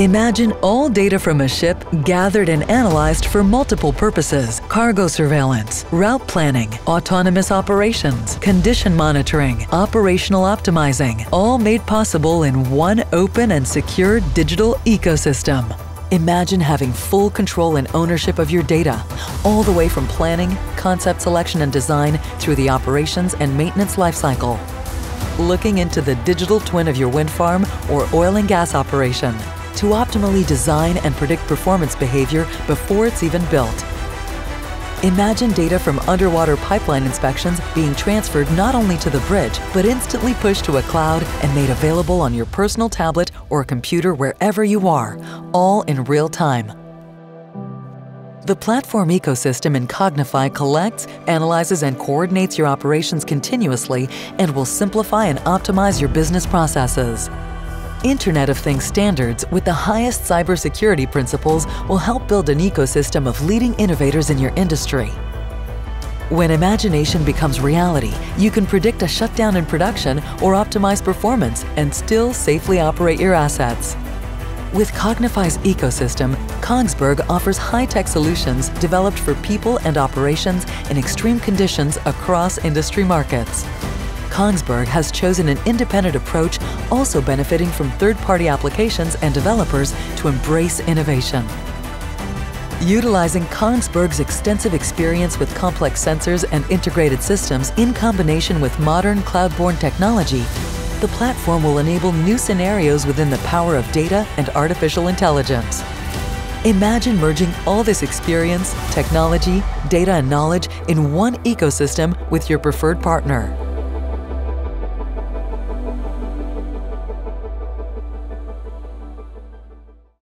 Imagine all data from a ship gathered and analyzed for multiple purposes cargo surveillance, route planning, autonomous operations, condition monitoring, operational optimizing, all made possible in one open and secure digital ecosystem. Imagine having full control and ownership of your data, all the way from planning, concept selection and design through the operations and maintenance lifecycle. Looking into the digital twin of your wind farm or oil and gas operation to optimally design and predict performance behavior before it's even built. Imagine data from underwater pipeline inspections being transferred not only to the bridge, but instantly pushed to a cloud and made available on your personal tablet or computer wherever you are, all in real time. The platform ecosystem in Kognifai collects, analyzes, and coordinates your operations continuously and will simplify and optimize your business processes. Internet of Things standards with the highest cybersecurity principles will help build an ecosystem of leading innovators in your industry. When imagination becomes reality, you can predict a shutdown in production or optimize performance and still safely operate your assets. With Kognifai's ecosystem, Kongsberg offers high-tech solutions developed for people and operations in extreme conditions across industry markets. Kongsberg has chosen an independent approach, also benefiting from third-party applications and developers to embrace innovation. Utilizing Kongsberg's extensive experience with complex sensors and integrated systems in combination with modern cloud-borne technology, the platform will enable new scenarios within the power of data and artificial intelligence. Imagine merging all this experience, technology, data and knowledge in one ecosystem with your preferred partner.